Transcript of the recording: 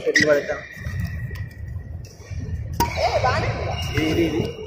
쉐딩 받았다. 예, 많은 거. 이리 이리.